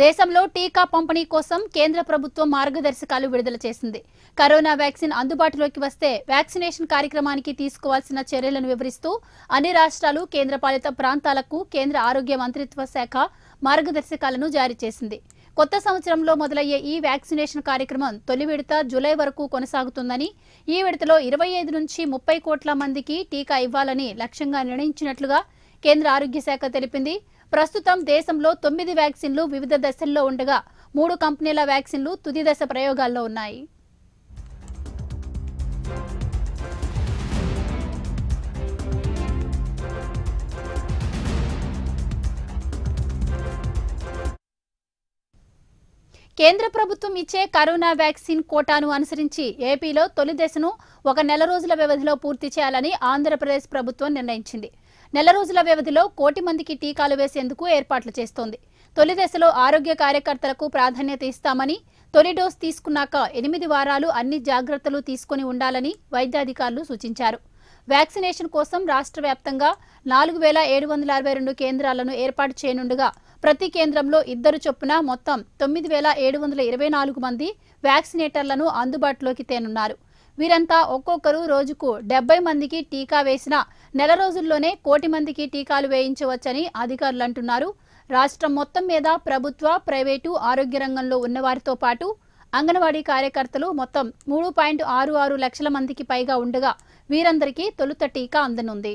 దేశంలో టీకా పంపిణీ కోసం కేంద్ర ప్రభుత్వం మార్గదర్శకాలు విడుదల చేసింది. కరోనా వ్యాక్సిన్ అందుబాటులోకి వస్తే వ్యాక్సినేషన్ కార్యక్రమానికి తీసుకోవాల్సిన చర్యలను వివరిస్తూ అన్ని రాష్ట్రాలు కేంద్రపాలిత ప్రాంతాలకు కేంద్ర ఆరోగ్య మంత్రిత్వ శాఖ మార్గదర్శకాలను జారీ చేసింది. కొత్త సంవత్సరంలో మొదలయ్యే ఈ వ్యాక్సినేషన్ కార్యక్రమం తొలి విడత జూలై వరకు కొనసాగుతుందని ఈ విడతలో ఇరవై ఐదు నుంచి ముప్పై కోట్ల మందికి టీకా ఇవ్వాలని లక్ష్యంగా నిర్ణయించినట్లుగా కేంద్ర ఆరోగ్య శాఖ తెలిపింది. ప్రస్తుతం దేశంలో తొమ్మిది వ్యాక్సిన్లు వివిధ దశల్లో ఉండగా మూడు కంపెనీల వ్యాక్సిన్లు తుది దశ ప్రయోగాల్లో ఉన్నాయి. కేంద్ర ప్రభుత్వం ఇచ్చే కరోనా వ్యాక్సిన్ కోటాను అనుసరించి ఏపీలో తొలి దశను ఒక నెల రోజుల వ్యవధిలో పూర్తి చేయాలని ఆంధ్రప్రదేశ్ ప్రభుత్వం నిర్ణయించింది. నెల రోజుల వ్యవధిలో కోటి మందికి టీకాలు వేసేందుకు ఏర్పాట్లు చేస్తోంది. తొలి దశలో ఆరోగ్య కార్యకర్తలకు ప్రాధాన్యత ఇస్తామని తొలి డోస్ తీసుకున్నాక ఎనిమిది వారాలు అన్ని జాగ్రత్తలు తీసుకుని ఉండాలని వైద్యాధికారులు సూచించారు. వ్యాక్సినేషన్ కోసం రాష్ట్ర వ్యాప్తంగా నాలుగు వేల ఏడు వందల అరవై రెండు కేంద్రాలను ఏర్పాటు చేయనుండగా ప్రతి కేంద్రంలో ఇద్దరు చొప్పున మొత్తం తొమ్మిది వేల ఏడు వందల ఇరవై నాలుగు మంది వ్యాక్సినేటర్లను అందుబాటులోకి తేనున్నారు. వీరంతా ఒక్కొక్కరు రోజుకు డెబ్బై మందికి టీకా వేసిన నెల రోజుల్లోనే కోటి మందికి టీకాలు వేయించవచ్చని అధికారులు అంటున్నారు రాష్ట్రం మొత్తం మీద ప్రభుత్వ ప్రైవేటు ఆరోగ్య రంగంలో ఉన్నవారితో పాటు అంగన్వాడీ కార్యకర్తలు మొత్తం మూడు పాయింట్ ఆరు ఆరు లక్షల మందికి పైగా ఉండగా వీరందరికీ తొలుత టీకా అందనుంది.